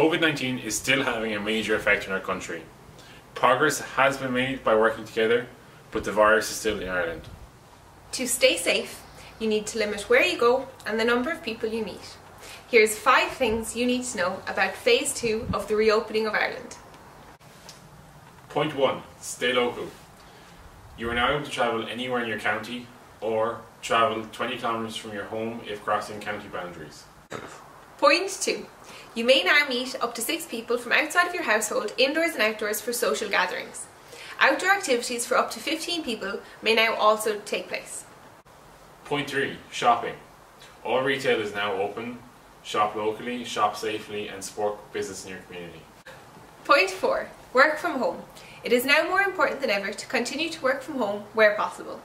COVID 19 is still having a major effect on our country. Progress has been made by working together, but the virus is still in Ireland. To stay safe, you need to limit where you go and the number of people you meet. Here's five things you need to know about phase two of the reopening of Ireland. Point 1 Stay local. You are now able to travel anywhere in your county or travel 20 kilometres from your home if crossing county boundaries. Point two. You may now meet up to six people from outside of your household, indoors and outdoors, for social gatherings. Outdoor activities for up to 15 people may now also take place. Point 3 Shopping. All retail is now open. Shop locally, shop safely, and support business in your community. Point four. Work from home. It is now more important than ever to continue to work from home where possible.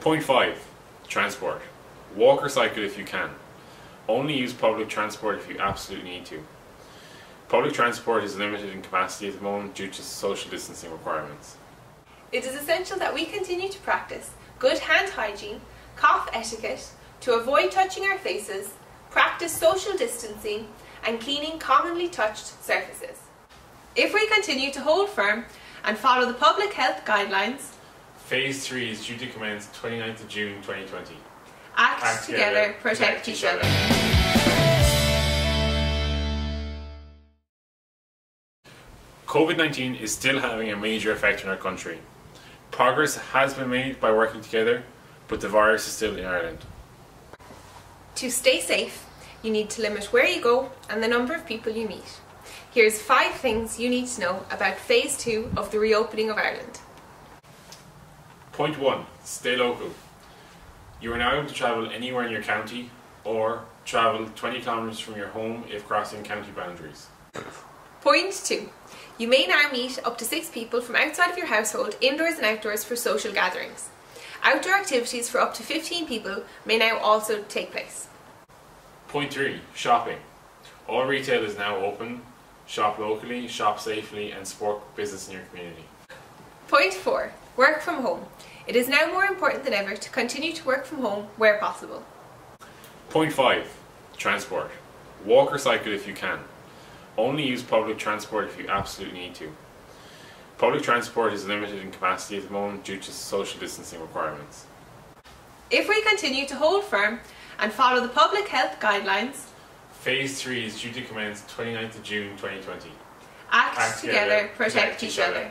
Point 5 Transport. Walk or cycle if you can. Only use public transport if you absolutely need to. Public transport is limited in capacity at the moment due to social distancing requirements. It is essential that we continue to practice good hand hygiene, cough etiquette, to avoid touching our faces, practice social distancing, and cleaning commonly touched surfaces. If we continue to hold firm and follow the public health guidelines, Phase 3 is due to commence 29th of June 2020. Act, Act together, together, protect, protect each each other. other. COVID 19 is still having a major effect on our country. Progress has been made by working together, but the virus is still in Ireland. To stay safe, you need to limit where you go and the number of people you meet. Here's five things you need to know about phase two of the reopening of Ireland. Point 1 Stay local. You are now able to travel anywhere in your county or travel 20 kilometres from your home if crossing county boundaries. Point two. You may now meet up to six people from outside of your household, indoors and outdoors, for social gatherings. Outdoor activities for up to 15 people may now also take place. Point 3 Shopping. All retail is now open. Shop locally, shop safely, and support business in your community. Point four. Work from home. It is now more important than ever to continue to work from home where possible. Point 5 Transport. Walk or cycle if you can. Only use public transport if you absolutely need to. Public transport is limited in capacity at the moment due to social distancing requirements. If we continue to hold firm and follow the public health guidelines, Phase 3 is due to commence 29th of June 2020. act, Act together, together, protect, protect each each other. other.